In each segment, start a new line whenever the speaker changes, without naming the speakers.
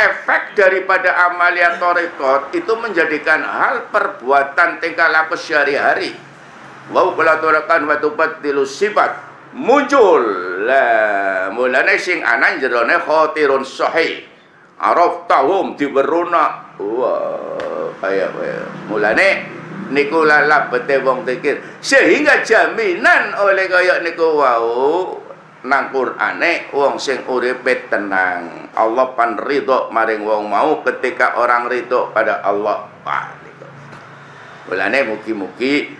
efek daripada amalia torikot itu menjadikan hal perbuatan tingkah laku sehari-hari. Wau kula turakan watu tilu sifat. Muncul. Lah mulane sing anan jerone khotirun sahih. Araf tahum diberuna wah kaya kaya. Mulane niku lalap bete wong pikir. Sehingga jaminan oleh kaya niku wau nang Qur'ane wong sing uripe tenang. Allah pan ridho maring wong mau ketika orang ridho pada Allah. Wah niku mulane mugi-mugi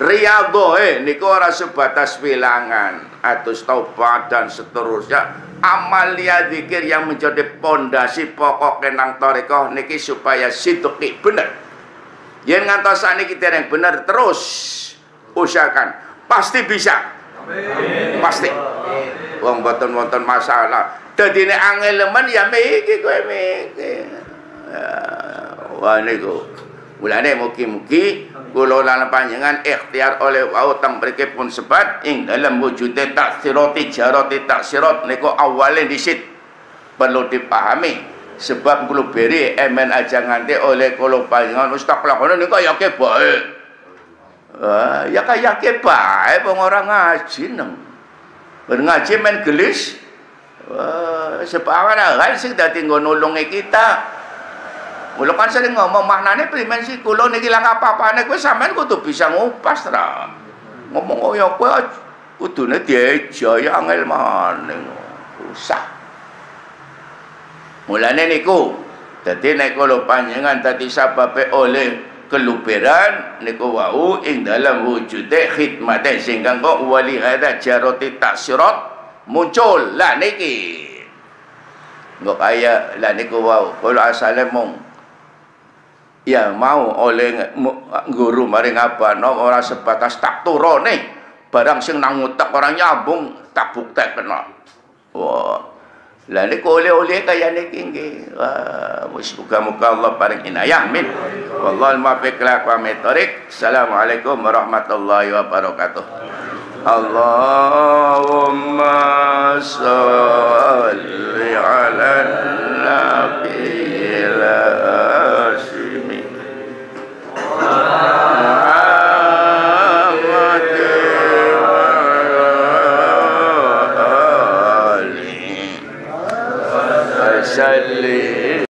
riyadho eh niku ora sebatas bilangan atus taubat dan seterusnya. Amalia zikir yang menjadi pondasi pokok kenang toriko niki supaya sidqi bener. Yen ngantos kita yang bener terus usahakan. Pasti bisa. Amin. pasti wong boten wonten masalah. Dadi nek angel lemen ya miki kowe miki. Ya, wah niku. Mulane mugi-mugi kula lan panjenengan ikhtiar oleh wau teng mriki pun sebat ing dalam wujude taksirati jarati taksirat niku awale disit. Perlu dipahami sebab kula beri emen aja nganti oleh kula panjenengan ustaz lakone niku ya bae Wah, ya kaya bae wong ora ngaji neng. Ngaji men gelis. Wah, sebab ana hal sing dadi nulungi kita. Mula kan sering ngomong maknane primen sih kula niki lang apa-apane kowe sampean kudu bisa ngupas ra. Ngomong oh ya kowe kudune dieja ya angel maning. Usah. Mulane niku dadi nek kula panjenengan dadi sababe oleh keluperan niku wau ing dalam wujude khidmate sing kanggo wali hada jaroti taksirat muncul. Lah niki. Ngok kaya lah niku wau. Kula asale mong ya mau oleh guru maring apa no ora sebatas tak turone barang sing nang utek orang nyambung tak kena. Wah lah niku oleh-oleh kaya niki nggih wah muga-muga Allah paring inayah amin. Wallahu muwaffiq la metorik assalamualaikum warahmatullahi wabarakatuh. Allahumma shalli